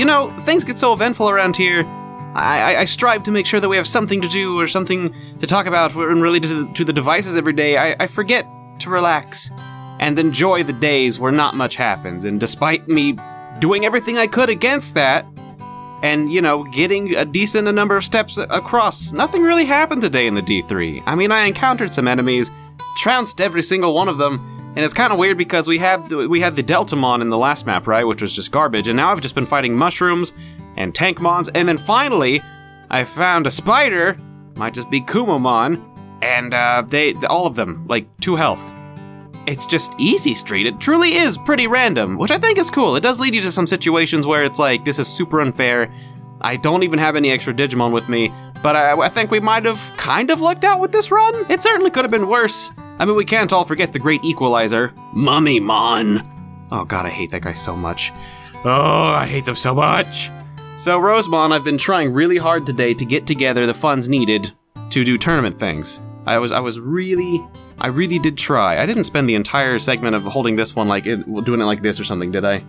you know, things get so eventful around here. I, I, I strive to make sure that we have something to do or something to talk about and related to the, to the devices every day. I, I forget to relax and enjoy the days where not much happens. And despite me doing everything I could against that, and you know, getting a decent number of steps across, nothing really happened today in the D3. I mean, I encountered some enemies, trounced every single one of them, and it's kind of weird because we have we had the Deltamon in the last map, right, which was just garbage, and now I've just been fighting mushrooms and tankmons, and then finally, I found a spider, might just be Kumamon, and uh, they all of them like two health. It's just easy street. It truly is pretty random, which I think is cool. It does lead you to some situations where it's like, this is super unfair. I don't even have any extra Digimon with me, but I, I think we might have kind of lucked out with this run. It certainly could have been worse. I mean, we can't all forget the great equalizer, Mummymon. Oh god, I hate that guy so much. Oh, I hate them so much. So, Rosemon, I've been trying really hard today to get together the funds needed to do tournament things. I was I was really I really did try. I didn't spend the entire segment of holding this one like it, doing it like this or something, did I?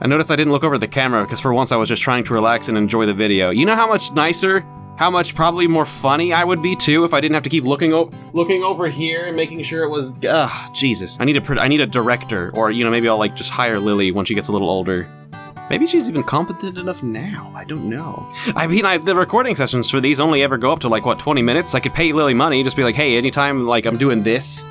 I noticed I didn't look over the camera because for once I was just trying to relax and enjoy the video. You know how much nicer, how much probably more funny I would be too if I didn't have to keep looking looking over here and making sure it was. Ugh, Jesus. I need a I need a director, or you know maybe I'll like just hire Lily when she gets a little older. Maybe she's even competent enough now. I don't know. I mean, I, the recording sessions for these only ever go up to like what 20 minutes. I could pay Lily money, just be like, hey, anytime like I'm doing this,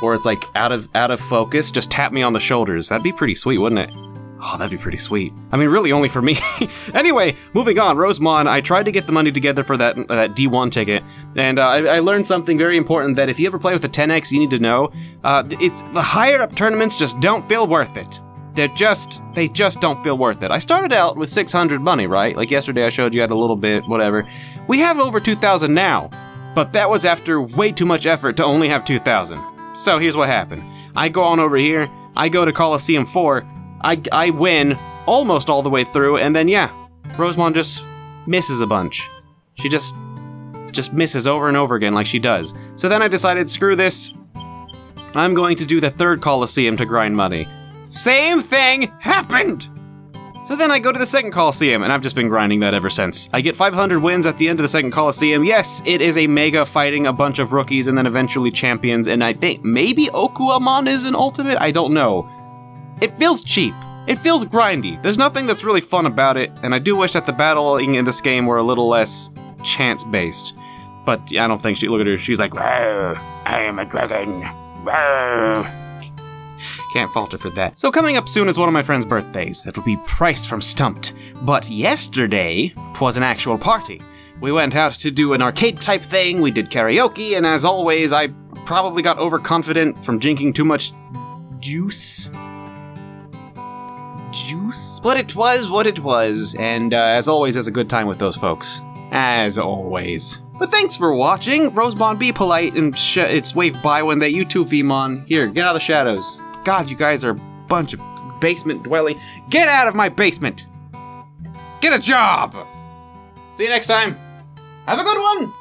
or it's like out of out of focus, just tap me on the shoulders. That'd be pretty sweet, wouldn't it? Oh, that'd be pretty sweet. I mean, really only for me. anyway, moving on. Rosemon, I tried to get the money together for that that D1 ticket, and uh, I, I, learned something very important that if you ever play with the 10X, you need to know. Uh, it's the higher up tournaments just don't feel worth it they're just they just don't feel worth it. I started out with 600 money, right? Like yesterday I showed you had a little bit, whatever. We have over 2,000 now, but that was after way too much effort to only have 2,000. So here's what happened. I go on over here, I go to Coliseum 4, I, I win almost all the way through, and then yeah, Rosemon just misses a bunch. She just just misses over and over again like she does. So then I decided, screw this. I'm going to do the third Coliseum to grind money. Same thing happened! So then I go to the second Coliseum, and I've just been grinding that ever since. I get 500 wins at the end of the second Coliseum. Yes, it is a mega fighting a bunch of rookies and then eventually champions, and I think maybe Okuwamon is an ultimate? I don't know. It feels cheap. It feels grindy. There's nothing that's really fun about it, and I do wish that the battling in this game were a little less chance-based. But I don't think she, look at her, she's like, I am a dragon. Can't falter for that. So coming up soon is one of my friend's birthdays. That'll be Price from Stumped. But yesterday, twas an actual party. We went out to do an arcade type thing, we did karaoke, and as always, I probably got overconfident from drinking too much juice. Juice? But it was what it was, and uh, as always, it's a good time with those folks. As always. But thanks for watching. Rosemon, be polite and sh- it's wave by when they you too, Veemon. Here, get out of the shadows. God, you guys are a bunch of basement dwelling. Get out of my basement! Get a job! See you next time. Have a good one!